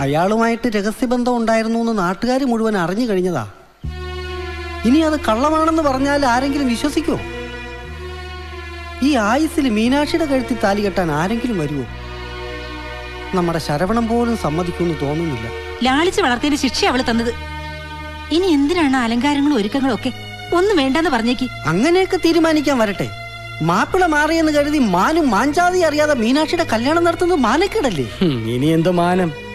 അയാളുമായിട്ട് രഹസ്യബന്ധം ഉണ്ടായിരുന്നു എന്ന് നാട്ടുകാർ മുഴുവൻ അറിഞ്ഞു കഴിഞ്ഞതാ. ഇനി അത് കള്ളമാണെന്ന് പറഞ്ഞാൽ ആരെങ്കിലും വിശ്വസിക്കുമോ ഈ ആയുസിൽ മീനാക്ഷിയുടെ കഴുത്തിൽ താലി കെട്ടാൻ ആരെങ്കിലും വരുമോ നമ്മുടെ ശരവണം പോലും സമ്മതിക്കുമെന്ന് തോന്നുന്നില്ല. ലാളിച്ച് വളർത്തിയതിന്റെ ശിക്ഷ അവൾ തന്നത്. ഇനി എന്തിനാണ് അലങ്കാരങ്ങളും ഒരുക്കങ്ങളും ഒക്കെ? ഒന്നും വേണ്ടെന്ന് പറഞ്ഞേക്ക്. അങ്ങനെയൊക്കെ തീരുമാനിക്കാൻ വരട്ടെ. മാപ്പിള മാറിയെന്ന് കരുതി മാനും മാഞ്ചാതി അറിയാതെ മീനാക്ഷിയുടെ കല്യാണം നടത്തുന്നത് മാനക്കേടല്ലേ? ഇനി എന്തോ മാനം?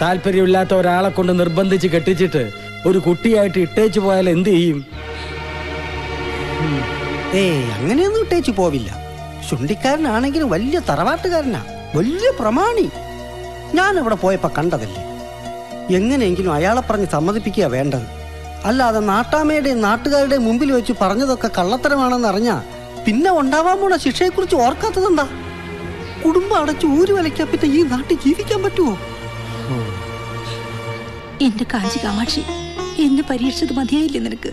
താല്പര്യമില്ലാത്ത ഒരാളെ കൊണ്ട് നിർബന്ധിച്ച് കെട്ടിച്ചിട്ട് ഒരു കുട്ടിയായിട്ട് ഇട്ടേച്ചു പോയാൽ എന്ത് ചെയ്യും? ഏയ് അങ്ങനെയൊന്നും ഇട്ടേച്ചു പോവില്ല. ചുണ്ടിക്കാരനാണെങ്കിലും വലിയ തറവാട്ടുകാരനാ. വലിയ പ്രമാണി. ഞാൻ അവിടെ പോയപ്പോ കണ്ടതല്ലേ? എങ്ങനെയെങ്കിലും അയാളെ പറഞ്ഞ് സമ്മതിപ്പിക്കുക വേണ്ടത്. അല്ലാതെ നാട്ടാമ്മയുടെയും നാട്ടുകാരുടെയും മുമ്പിൽ വെച്ച് പറഞ്ഞതൊക്കെ കള്ളത്തരമാണെന്ന് അറിഞ്ഞാ പിന്നെ ഉണ്ടാവാൻ പോണ ശിക്ഷയെക്കുറിച്ച് ഓർക്കാത്തതെന്താ? കുടുംബം അടച്ച് ഊരു വലയ്ക്കാൻ പിന്നെ ഈ നാട്ടിൽ ജീവിക്കാൻ പറ്റുമോ എന്റെ കാഞ്ചി കാമാക്ഷി എന്നെ പരീക്ഷിച്ചത് മതിയായില്ലേ നിനക്ക്?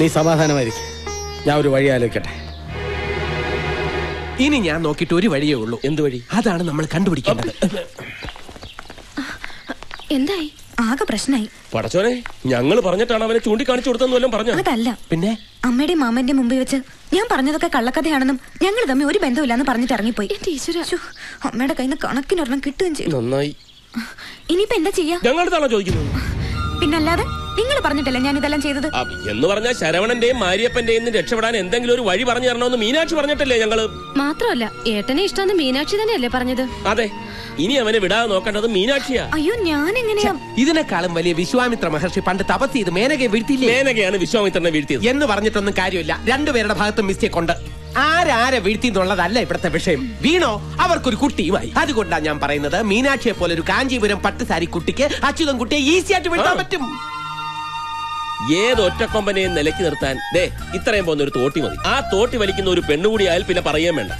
നീ സമാധാനമായിരിക്കും. ഞാൻ ഒരു വഴി ആലോചിക്കട്ടെ. ഇനി ഞാൻ നോക്കിയിട്ട് ഒരു വഴിയേ ഉള്ളൂ. എന്ത് വഴി? അതാണ് നമ്മൾ കണ്ടുപിടിക്കേണ്ടത്. എന്തായി? ആകെ പ്രശ്നമായി. പടച്ചോനെ ഞങ്ങൾ പറഞ്ഞിട്ടാണ് അവനെ ചൂണ്ടിക്കാണിച്ചു കൊടുത്തെന്ന് പറഞ്ഞു? അതല്ല. പിന്നെ? അമ്മയുടെ മാമന്റെ മുമ്പിൽ വെച്ച് ഞാൻ പറഞ്ഞതൊക്കെ കള്ളക്കഥയാണെന്നും ഞങ്ങൾ തമ്മിൽ ഒരു ബന്ധമില്ലാന്ന് പറഞ്ഞിട്ട് ഇറങ്ങിപ്പോയി. അമ്മയുടെ കയ്യിൽ നിന്ന് കണക്കിനൊരെണ്ണം കിട്ടുകയും ചെയ്തു. നന്നായി. ഇനിയിപ്പോ എന്താ ചെയ്യാ? ഞങ്ങളടുത്താണോ ചോദിക്കുന്നത്? പിന്നല്ലാതെ നിങ്ങൾ പറഞ്ഞിട്ടല്ലേ ഞാൻ ഇതെല്ലാം ചെയ്തത് എന്ന് പറഞ്ഞാൽ ശരവണന്റെയും മാരിയപ്പന്റെയും നിന്ന് രക്ഷപ്പെടാൻ എന്തെങ്കിലും ഒരു വഴി പറഞ്ഞു തരണമെന്ന് മീനാക്ഷി പറഞ്ഞിട്ടല്ലേ ഞങ്ങൾ? മാത്രമല്ല ഏട്ടനെ ഇഷ്ടമെന്ന് മീനാക്ഷി തന്നെയല്ലേ പറഞ്ഞത്? അതെ ഇനി അവനെ വിടാതെ നോക്കേണ്ടത് മീനാക്ഷിയാ. അയ്യോ ഞാൻ എങ്ങനെയാ ഇതിനേക്കാളും വലിയ വിശ്വാമിത്ര മഹർഷി പണ്ട് തപസ് ചെയ്ത് മേനകയെ വീഴ്ത്തിയില്ലേ? മേനകയാണ് വിശ്വാമിത്രനെ വീഴ്ത്തിയത്. എന്ന് പറഞ്ഞിട്ടൊന്നും കാര്യമില്ല. രണ്ടുപേരുടെ ഭാഗത്തും മിസ്റ്റേക്ക് ഉണ്ട്. ആരാരെ വീഴ്ത്തി എന്നുള്ളതല്ല ഇവിടുത്തെ വിഷയം. വീണോ? അവർക്കൊരു കുട്ടിയുമായി. അതുകൊണ്ടാണ് ഞാൻ പറയുന്നത് മീനാക്ഷിയെ പോലെ ഒരു കാഞ്ചീപുരം പട്ടുസാരി കുട്ടിക്ക് അച്യുതം കുട്ടിയെ ഈസി ആയിട്ട് വീഴ്ത്താൻ പറ്റും. ഏത് ഒറ്റക്കൊമ്പനെയും നിലക്കി നിർത്താൻ. ദേ ഇത്രയും പോകുന്ന ഒരു തോട്ടി മതി. ആ തോട്ടി വലിക്കുന്ന ഒരു പെണ്ണുകൂടി ആയാൽ പിന്നെ പറയാൻ വേണ്ട.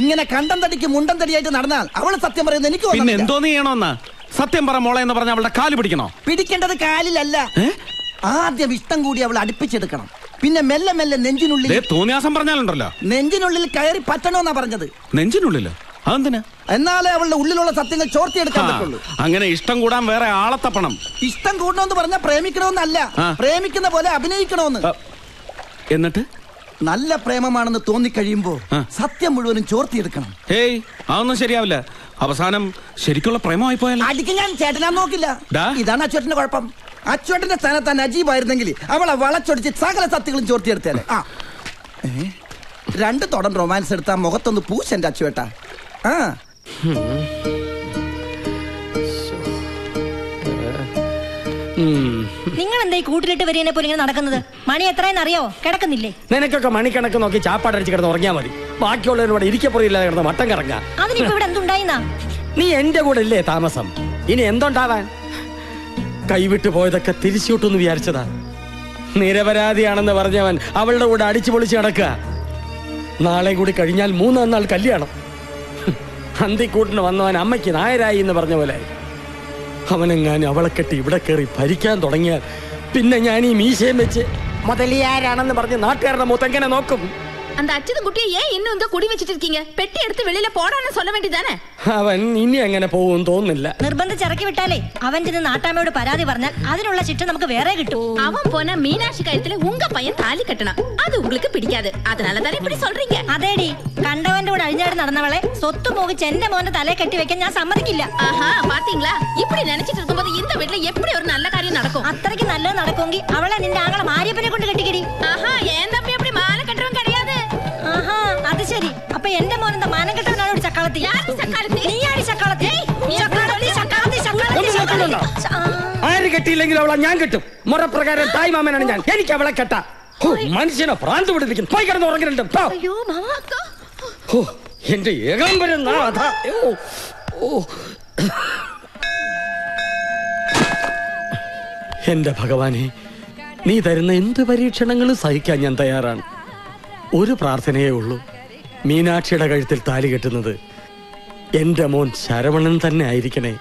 ഇങ്ങനെ കണ്ടം തടിക്ക് മുണ്ടം തടിയായിട്ട് നടന്നാൽ അവൾ സത്യം പറയുന്നത് എനിക്ക് പിന്നെ തോന്നുന്നില്ല. എന്തോന്ന് ചെയ്യണമെന്ന്? സത്യം പറ മോളെ എന്ന് പറഞ്ഞ അവളുടെ കാൽ പിടിക്കണോ? പിടിക്കേണ്ടത് കാലിലല്ല. ആദ്യം ഇഷ്ടം കൂടി അവൾ അടുപ്പിച്ചെടുക്കണം. പിന്നെ മെല്ലെ മെല്ലെ നെഞ്ചിനുള്ളിൽ തോന്നിയാസം പറഞ്ഞാലുണ്ടല്ലോ. നെഞ്ചിനുള്ളിൽ കയറി പറ്റണോന്നാ പറഞ്ഞത്. നെഞ്ചിനുള്ളിൽ അതെന്തിനാ? എന്നാലേ അവളുടെ ഉള്ളിലുള്ള സത്യങ്ങൾ ചോർത്തിയെടുക്കാൻ പറ്റുള്ളൂ. അങ്ങനെ ഇഷ്ടം കൂടാൻ വേറെ ആളെ തപ്പണം. ഇഷ്ടം കൂടണമെന്ന് പറഞ്ഞാൽ പ്രേമിക്കണമെന്നല്ല. പ്രേമിക്കുന്ന പോലെ അഭിനയിക്കണമെന്ന് എന്നിട്ട്? നല്ല പ്രേമമാണെന്ന് തോന്നിക്കഴിയുമ്പോ സത്യം മുഴുവനും ചോർത്തിയെടുക്കണം. ഹേയ് അതൊന്നും ശരിയാവില്ല. അവസാനം ശരിക്കുള്ള പ്രേമമായി പോയാലോ? അടിക്ക് ഞാൻ ചേട്ടനാ നോക്കില്ല. ഇതാണ് അച്ചുവേട്ടന്റെ കുഴപ്പം. അച്ചുവേട്ടന്റെ സ്ഥാനത്ത് നജീബായിരുന്നെങ്കിൽ അവളെ വളച്ചൊടിച്ച് സകല സത്യങ്ങളും ചോർത്തിയെടുത്തേനെ. ആ. രണ്ട് തുടൻ റൊമാൻസ് എടുത്താ മുഖത്തൊന്ന് പൂശന്റെ അച്ചുവേട്ട. ആ. നിങ്ങൾ എന്താ ഈ കൂട്ടിലിട്ട് വരികനെ പോലെ ഇങ്ങനെ നടക്കുന്നത്? മണി എത്രയെന്ന് അറിയോ കിടക്കുന്നില്ലേ? നിനക്കൊക്കെ മണി കണക്ക് നോക്കി ചാപ്പാടടിച്ച് കിടന്ന് ഉറങ്ങിയാ മതി. ബാക്കിയുള്ളവരോട് ഇരിക്കപ്പുറയില്ലാതെ കിടന്ന് മട്ടം കറങ്ങാ. അതിനിപ്പോ ഇവിടെ എന്തുണ്ടായിന്നാ? നീ എന്റെ കൂടെ ഇല്ലേ താമസം? ഇനി എന്തുണ്ടാവാൻ? കൈവിട്ടു പോയതൊക്കെ തിരിച്ചുവിട്ടെന്ന് വിചാരിച്ചതാ. നിരപരാധിയാണെന്ന് പറഞ്ഞവൻ അവളുടെ കൂടെ അടിച്ചു പൊളിച്ച് നടക്കുക. നാളെ കൂടി കഴിഞ്ഞാൽ മൂന്നാം നാൾ കല്യാണം. അന്തിക്കൂട്ടിന് വന്നവൻ അമ്മയ്ക്ക് നായരായി എന്ന് പറഞ്ഞ പോലെ. അവനെങ്ങാനും അവളെ കെട്ടി ഇവിടെ കയറി ഭരിക്കാൻ തുടങ്ങിയാൽ പിന്നെ ഞാൻ ഈ മീശയും വെച്ച് മുതലിയാരാണെന്ന് പറഞ്ഞ് നാട്ടുകാരുടെ മുത്തങ്ങനെ നോക്കും? அந்த அச்சுதம் குட்டியை ஏன் இன்னும் இந்த குடி வச்சிட்டு இருக்கீங்க பெட்டி எடுத்து வெளியில போடான்னு சொல்ல வேண்டியதானே അവൻ ഇനി എങ്ങനെ പോകും തോന്നുന്നില്ല നിർബന്ധിച്ചിറക്കി വിട്ടാലേ അവൻ ചെന്ന് നാട്ടാമ്മയോട് പരാതി പറഞ്ഞാൽ അതിനുള്ള ശിക്ഷ നമുക്ക് വേറെ കിട്ടും அவன் போன மீனாட்சி கழுத்துல உங்க பையன் தாலி கட்டணும் அது உங்களுக்கு பிடிக்காது அதனால தானே இப்படி சொல்றீங்க അതേടി കണ്ടവന്റെ കൂടെ അഴിഞ്ഞാടി നടന്നവളെ സ്വത്ത് മോഹിച്ച് എന്റെ മോന്റെ തലയെ കെട്ടി വെക്കാൻ ഞാൻ സമ്മതിക്കില്ല ஆஹா பாத்தீங்களா இப்படி நினைச்சிட்டு இருக்கும்போது இந்த வீட்ல எப்படி ஒரு நல்ல காரியம் நடக்கும் അത്രയ്ക്ക് നല്ലത് നടക്കുമെങ്കിൽ അവളെ നിന്റെ ആങ്ങളെ മാരിയപ്പനെ കൊണ്ട് കെട്ടിക്കടി ஆஹா കിട്ടിയില്ലെങ്കിൽ അവളെ ഞാൻ കിട്ടും. മുറപ്രകാരം തായ് മാമനാണ് ഞാൻ. എനിക്ക് അവളെ കെട്ട. മനുഷ്യനെ ഭ്രാന്ത് പിടിപ്പിക്കും പോയി കിടന്ന് ഉറങ്ങിട്ടുണ്ട് എന്റെ ഏകാംബരം ഓ. എന്റെ ഭഗവാനെ നീ തരുന്ന എന്ത് പരീക്ഷണങ്ങളും സഹിക്കാൻ ഞാൻ തയ്യാറാണ്. ഒരു പ്രാർത്ഥനയേ ഉള്ളൂ. മീനാക്ഷിയുടെ കഴുത്തിൽ താലി കെട്ടുന്നത് എന്റെ മോൻ ശരവണൻ തന്നെ ആയിരിക്കണേ.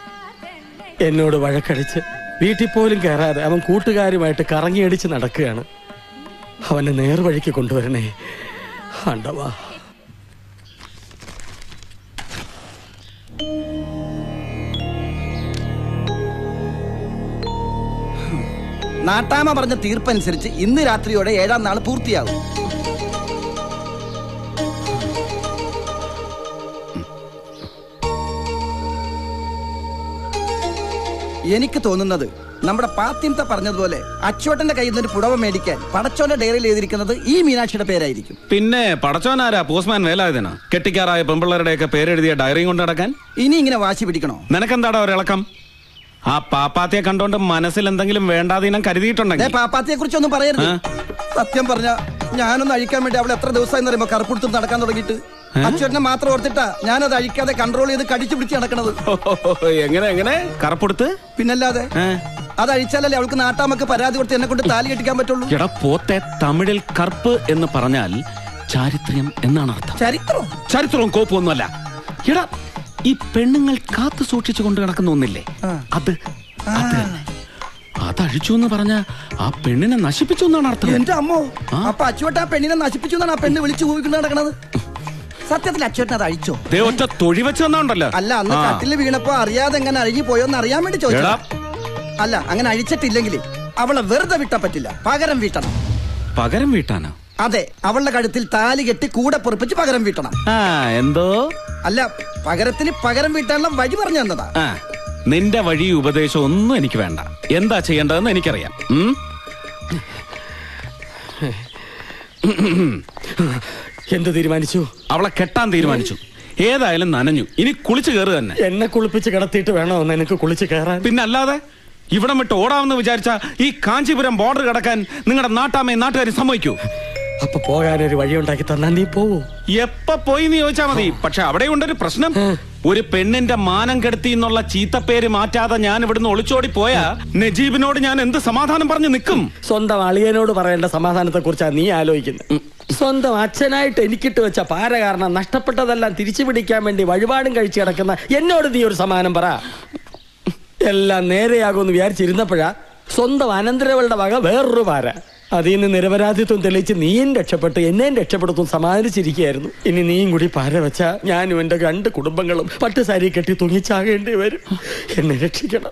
എന്നോട് വഴക്കടിച്ച് വീട്ടിൽ പോലും കയറാതെ അവൻ കൂട്ടുകാരുമായിട്ട് കറങ്ങിയടിച്ച് നടക്കുകയാണ്. അവനെ നേർവഴിക്ക് കൊണ്ടുവരണേ ആണ്ടവാ. നാട്ടാമ പറഞ്ഞ തീർപ്പനുസരിച്ച് ഇന്ന് രാത്രിയോടെ ഏഴാം നാൾ പൂർത്തിയാകും എനിക്ക് തോന്നുന്നത് നമ്മുടെ പാത്തിമത്ത പറഞ്ഞതുപോലെ അച്ചോട്ടന്റെ കയ്യിൽ നിന്ന് പുടവ മേടിക്കാൻ പടച്ചോന്റെ ഡയറിയിൽ എഴുതിയിരിക്കുന്നത് ഈ മീനാക്ഷിയുടെ പേരായിരിക്കും. പിന്നെ പടച്ചോനാരാ പോസ്റ്റ്മാൻ വേലായുധന? കെട്ടിക്കാറായ പെമ്പിള്ളേരുടെയൊക്കെ പേരെഴുതിയ ഡയറിയും കൊണ്ട് നടക്കാൻ? ഇനി ഇങ്ങനെ വാശി പിടിക്കണോ? നിനക്കെന്താടാ ഒരിളക്കം? ആ പാപ്പാത്തിയെ കണ്ടോണ്ട് മനസ്സിൽ എന്തെങ്കിലും വേണ്ടാതീനം കരുതിയിട്ടുണ്ടെങ്കിൽ. പാപ്പാത്തിയെ കുറിച്ചൊന്നും പറയരുത്. സത്യം പറഞ്ഞ ഞാനൊന്ന് അഴിക്കാൻ വേണ്ടി അവൾ എത്ര ദിവസമായി പറയുമ്പോ കറുപ്പെടുത്ത് നടക്കാൻ തുടങ്ങിയിട്ട്. അച്ചോട്ടനെ മാത്രം ഓർത്തിട്ടാ ഞാനത് അഴിക്കാതെ കൺട്രോൾ ചെയ്ത് കടിച്ചു പിടിച്ച് നടക്കണത്. എങ്ങനെ എങ്ങനെ? കറപ്പെടുത്ത്? പിന്നല്ലാതെ അത് അഴിച്ചാലല്ലേ അവൾക്ക് നാട്ടാമക്ക് പരാതി കൊടുത്ത് എന്നെ കൊണ്ട് താലി കെട്ടിക്കാൻ പറ്റുള്ളൂ? എടാ പോത്തെ തമിഴിൽ കറുപ്പ് എന്ന് പറഞ്ഞാൽ ചാരിത്രം എന്നാണ് അർത്ഥം. ചരിത്രം? ചരിത്രവും കോപ്പൊന്നുമല്ല എടാ ഈ പെണ്ണുങ്ങൾ കാത്തു സൂക്ഷിച്ചു കൊണ്ട് കിടക്കുന്ന ഒന്നില്ലേ? അത് അത് തന്നെ. അത് അഴിച്ചു എന്ന് പറഞ്ഞ ആ പെണ്ണിനെ നശിപ്പിച്ചു എന്നാണ് അർത്ഥം. എന്റെ അമ്മോ അപ്പൊ അച്ചുവട്ട ആ പെണ്ണിനെ നശിപ്പിച്ചു എന്നാണ് ആ പെണ്ണ് വിളിച്ചു കൂവിക്കൊണ്ട് നടക്കണത്? സത്യത്തിൽ അച്ചുവട്ടൻ അത് അഴിച്ചോ? ദേ ഒറ്റ തൊഴി വെച്ച് തന്നോണ്ടല്ലോ. അല്ല അന്ന് ആ. കട്ടിൽ വീണപ്പോ അറിയാതെ എങ്ങനെ അഴുകി പോയോന്ന് അറിയാൻ വേണ്ടി ചോദിച്ചു എടാ. അല്ല അങ്ങനെ അഴിച്ചിട്ടില്ലെങ്കിൽ അവളെ വെറുതെ വിട്ടാ പറ്റില്ല. പകരം വീട്ടണം. പകരം വീട്ടാനോ? അതെ അവളുടെ കഴുത്തിൽ താലി കെട്ടി കൂടെ പൊറപ്പിച്ച് പകരം വീട്ടണം. ആ എന്തോ? അല്ല പകരത്തിന് പകരം വീട്ടാനുള്ള വഴി പറഞ്ഞു തന്നതാ. ആ നിന്റെ വഴി ഉപദേശം ഒന്നും എനിക്ക് വേണ്ട. എന്താ ചെയ്യേണ്ടതെന്ന് എനിക്കറിയാം. ഉം? എന്ത് തീരുമാനിച്ചു? അവളെ കെട്ടാൻ തീരുമാനിച്ചു. ഏതായാലും നനഞ്ഞു. ഇനി കുളിച്ചു കയറ് തന്നെ. എന്നെ കുളിപ്പിച്ച് കിടത്തിയിട്ട് വേണോ ഒന്ന് എനിക്ക് കുളിച്ച് കയറാൻ? പിന്നെ അല്ലാതെ? ഇവിടം വിട്ട് ഓടാമെന്ന് വിചാരിച്ച ഈ കാഞ്ചീപുരം ബോർഡർ കടക്കാൻ നിങ്ങളുടെ നാട്ടാമേ നാട്ടുകാർ സമ്മതിക്കൂ. അപ്പൊ പോകാനൊരു വഴി ഉണ്ടാക്കി തന്നാ നീ പോവൂ. എപ്പ പോയി നീ ചോദിച്ചാ മതി. പക്ഷെ അവിടെ ഉണ്ടൊരു പ്രശ്നം. ഒരു പെണ്ണിന്റെ മാനം കെടുത്തി എന്നുള്ള ചീത്തപ്പേര് മാറ്റാതെ ഞാൻ ഇവിടുന്ന് ഒളിച്ചോടി പോയാ നജീബിനോട് ഞാൻ എന്ത് സമാധാനം പറഞ്ഞു നിൽക്കും? സ്വന്തം അളിയനോട് പറയേണ്ട സമാധാനത്തെ കുറിച്ചാണ് നീ ആലോചിക്കുന്നത്. സ്വന്തം അച്ഛനായിട്ട് എനിക്കിട്ട് വെച്ച പാര കാരണം നഷ്ടപ്പെട്ടതെല്ലാം തിരിച്ചു പിടിക്കാൻ വേണ്ടി വഴിപാടും കഴിച്ചു കിടക്കുന്ന എന്നോട് നീ ഒരു സമാനം പറ. എല്ലാം നേരെയാകുമെന്ന് വിചാരിച്ചിരുന്നപ്പോഴാ സ്വന്തം അനന്തരവളുടെ വക വേറൊരു പാര അതിൽ നിന്ന് നിരപരാധിത്വം തെളിയിച്ച് നീയും രക്ഷപ്പെട്ട് എന്നെയും രക്ഷപ്പെടുത്തും സമാധാനിച്ചിരിക്കുകയായിരുന്നു ഇനി നീയും കൂടി പാര വെച്ച ഞാനും എന്റെ രണ്ട് കുടുംബങ്ങളും പട്ടുസാരി കെട്ടി തുങ്ങിച്ചാകേണ്ടി വരും. എന്നെ രക്ഷിക്കണം.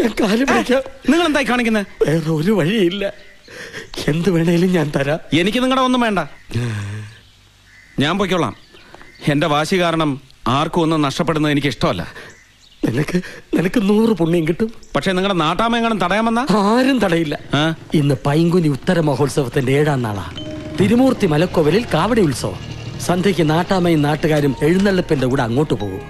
ഞാൻ പിടിക്കാം. നിങ്ങൾ എന്തായി കാണിക്കുന്നത് വേറെ ഒരു വഴിയില്ല. എന്ത് വേണേലും ഞാൻ തരാം. എനിക്ക് നിങ്ങളുടെ ഒന്നും വേണ്ട. ഞാൻ പൊയ്ക്കോളാം. എന്റെ വാശി കാരണം ആർക്കും ഒന്നും നഷ്ടപ്പെടുന്നത് എനിക്ക് ഇഷ്ടമല്ല നിനക്ക് നിനക്ക് നൂറ് പുണ്യം കിട്ടും. പക്ഷെ നിങ്ങളുടെ നാട്ടാമെങ്ങാനും തടയാമെന്ന? ആരും തടയില്ല. ഇന്ന് പൈങ്കുനി ഉത്തര മഹോത്സവത്തിന്റെ ഏഴാം നാളാ. തിരുമൂർത്തി മലക്കോവലിൽ കാവടി ഉത്സവം. സന്ധ്യയ്ക്ക് നാട്ടാമയും നാട്ടുകാരും എഴുന്നള്ളിപ്പിന്റെ കൂടെ അങ്ങോട്ട് പോകും.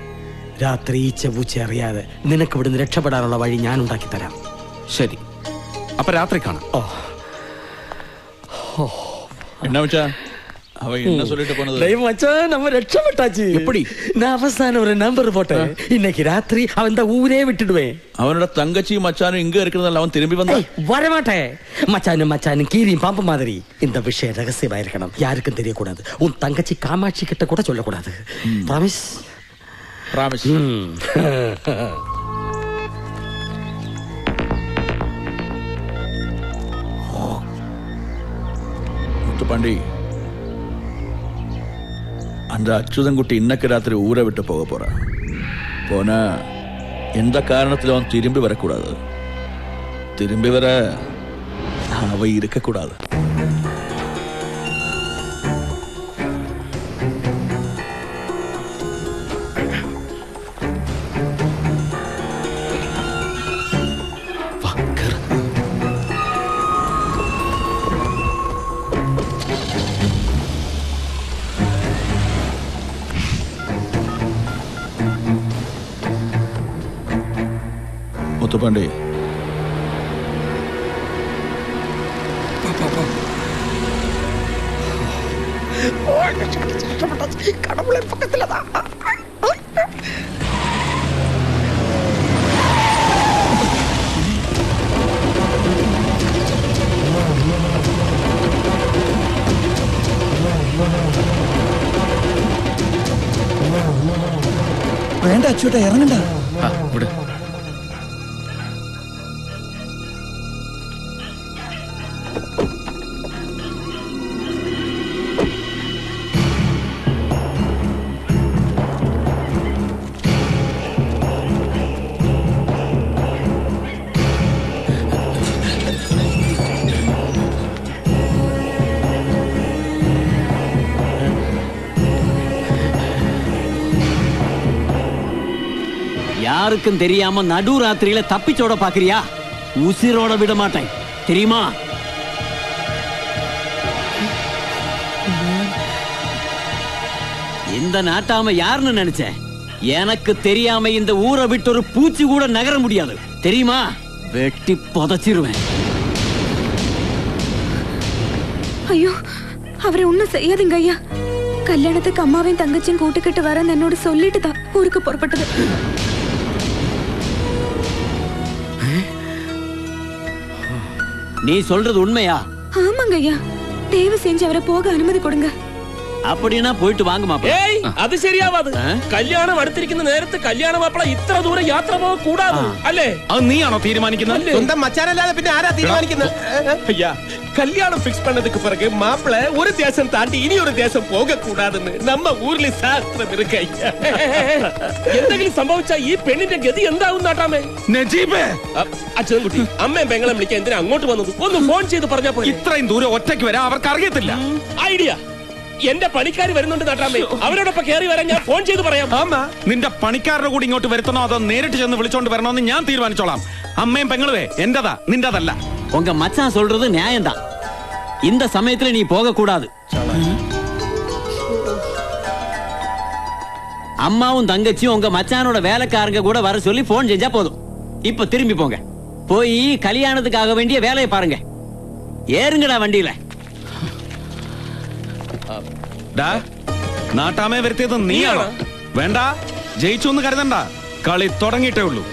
രാത്രി ഈച്ച പൂച്ച അറിയാതെ നിനക്ക് ഇവിടുന്ന് രക്ഷപ്പെടാനുള്ള വഴി ഞാൻ ഉണ്ടാക്കി തരാം. ശരി. അപ്പൊ രാത്രി കാണാം. ഓ. എണ്ണ വെച്ചാ அவ என்ன சொல்லிட்டு போனது? மச்சான் நம்ம ரட்சப்பட்டாச்சு. எப்படி? நான் அவசானம் ஒரு நம்பர் போட்டேன். இன்னைக்கு ராத்திரி அவன் தான் ஊரே விட்டுடுவேன். அவனோட தங்கச்சி மச்சானும் இங்க இருக்கிறதால அவன் திரும்பி வந்தான்? வரமாட்டேன். மச்சானும் மச்சானும் கீரியும் பாம்பு மாதிரி. இந்த விஷயம் ரகசியமா இருக்கணும். யாருக்கும் தெரியக்கூடாது. உன் தங்கச்சி காமாட்சி கிட்ட கூட சொல்லக்கூடாது. ப்ராமிஸ் ப்ராமிஸ் முத்துப்பாண்டி அந்த அச்சுதன்குட்டி இன்னைக்கு ராத்திரி ஊரை விட்டு போக போறான் போனா எந்த காரணத்திலும் அவன் திரும்பி வரக்கூடாது. திரும்பி வர அவ இருக்கக்கூடாது. വേണ്ടേ വേണ്ട അച്ചുവേട്ടാ ഇറങ്ങണ്ട. ഇവിടെ யாருக்கும் தெரியாம நடு ராத்திரியில தப்பிச்சோட பாக்குறியா? உசிரோட விட மாட்டேன். தெரியுமா? இந்த நாட்டாம யாருன்னு நினைச்சேன்? எனக்கு தெரியாம இந்த ஊரை விட்டு ஒரு பூச்சி கூட நகர முடியாது. தெரியுமா? வெட்டி புதைச்சிருவேன். ஐயோ அவரை ஒன்னும் செய்யாதுங்க ஐயா. கல்யாணத்துக்கு அம்மாவையும் தங்கச்சியும் கூட்டுக்கிட்டு வரேன்னு என்னோட சொல்லிட்டு தான் ஊருக்கு புறப்பட்டது. நீ சொல்றது உண்மையா? ஆமாங்க ஐயா தயவு செஞ்சு அவரை போக அனுமதி கொடுங்க. அப்படின்னா போயிட்டு வாங்க மாப்பிள ഏയ് അത് ശരിയാവാത് കല്യാണം അടുത്തിരിക്കുന്ന നേരത്ത് കല്യാണ മാപ്പിള ഇത്ര ദൂരം യാത്ര പോകാൻ കൂടാതെ അല്ലേ അത് നീയാണോ തീരുമാനിക്കുന്നത് സ്വന്തം മച്ചാനല്ലാതെ പിന്നെ ആരാ തീരുമാനിക്കുന്നത് ஐயா கல்யாணம் ஃபிக்ஸ் பண்ணதுக்கு பிறகு மாப்பிள ஒரு தேசம் தாண்டி இனி ஒரு தேசம் போக கூடாதுன்னு நம்ம ஊர்ல சாஸ்திரம் இருக்கு ஐயா എന്തെങ്കിലും സംഭവിച്ചാ ഈ പെണ്ണിന്റെ ഗതി എന്താവും നാട്ടാമേ നജീബേ അച്ഛൻകുട്ടി അമ്മയും പെങ്ങളെ വിളിക്കാൻ എന്തിനാ അങ്ങോട്ട് വന്നത് ഒന്ന് ഫോൺ ചെയ്ത് പറഞ്ഞാ പോലെ ഇത്രയും ദൂരം ഒറ്റയ്ക്ക് വരാൻ അവർക്ക് അറിയത്തില്ല ഐഡിയ എന്റെ പണിക്കാർ വരുന്നുണ്ട് നാട്ടാമേ അവരോടൊപ്പം കയറി വരാൻ ഞാൻ ഫോൺ ചെയ്ത് പറയാം നിന്റെ പണിക്കാരുടെ കൂടി ഇങ്ങോട്ട് വരുത്തണോ അതോ നേരിട്ട് ചെന്ന് വിളിച്ചോണ്ട് വരണോന്ന് ഞാൻ തീരുമാനിച്ചോളാം അമ്മയും പെങ്ങളുവേ എന്റേതാ നിന്റേതല്ല உங்க மச்சான் சொல்றது நியாயம்தான் இந்த சமயத்துல நீ போக கூடாது அம்மாவும் தங்கச்சியும் உங்க மச்சானோட வேலைக்காரங்க கூட வர சொல்லி போன் செஞ்சா போதும் இப்ப திரும்பி போங்க போய் கல்யாணத்துக்காக வேண்டிய வேலையை பாருங்க ஏறுங்கடா வண்டியில ഡാ നാട്ടാമേ വരുത്തിയത് നീയാണോ? വേണ്ട ജയിച്ചു എന്ന് കരുതണ്ട. കളി തുടങ്ങിയിട്ടേ ഉള്ളൂ.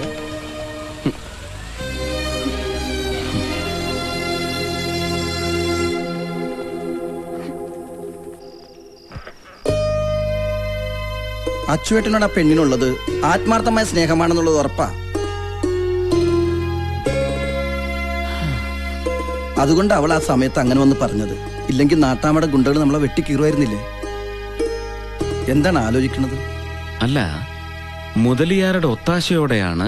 അച്ചുവേട്ടനോട് ആ പെണ്ണിനുള്ളത്. ആത്മാർത്ഥമായ സ്നേഹമാണെന്നുള്ളത് ഉറപ്പാ. അതുകൊണ്ട് അവൾ ആ സമയത്ത് അങ്ങനെ വന്ന് പറഞ്ഞത്. ഇല്ലെങ്കിൽ നാട്ടാമയുടെ ഗുണ്ടകൾ നമ്മളെ വെട്ടിക്കീറുമായിരുന്നില്ലേ? എന്താണ് ആലോചിക്കുന്നത് അല്ല മുതലിയാരുടെ ഒത്താശയോടെയാണ്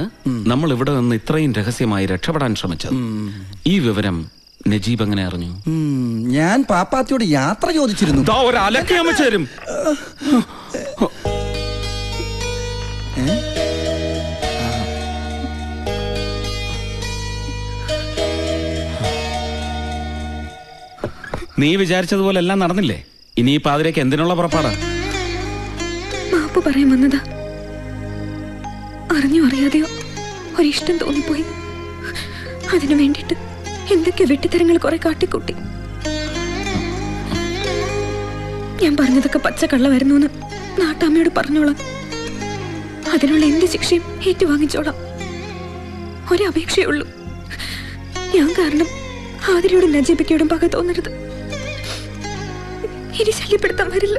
നമ്മൾ ഇവിടെ നിന്ന് ഇത്രയും രഹസ്യമായി രക്ഷപ്പെടാൻ ശ്രമിച്ചത്. ഈ വിവരം നജീബ് എങ്ങനെ അറിഞ്ഞു? ഞാൻ പാപ്പാത്തിയോട് യാത്ര ചോദിച്ചിരുന്നു. നീ വിചാരിച്ചതുപോലെ എല്ലാം നടന്നില്ലേ? ഇനി ഈ പാതിരേക്ക് എന്തിനുള്ള പുറപ്പാടാ? മാപ്പ് പറയാൻ വന്നതാ. അറിഞ്ഞോ അറിയാതെയോ? ഒരിഷ്ടം തോന്നിപ്പോയി. അതിനു വേണ്ടിയിട്ട് എന്തൊക്കെ വെട്ടിത്തരങ്ങൾ കുറെ കാട്ടിക്കൂട്ടി. ഞാൻ പറഞ്ഞതൊക്കെ പച്ചക്കള്ളമായിരുന്നു എന്ന് നാട്ടാമ്മയോട് പറഞ്ഞോളാം. അതിനുള്ള എന്ത് ശിക്ഷയും ഏറ്റുവാങ്ങിച്ചോളാം. ഒരപേക്ഷയുള്ളൂ ഞാൻ കാരണം ആതിരയോടും നജീബിക്കയോടും പക തോന്നരുത്. ഇനി ശല്യപ്പെടുത്താൻ വരില്ല.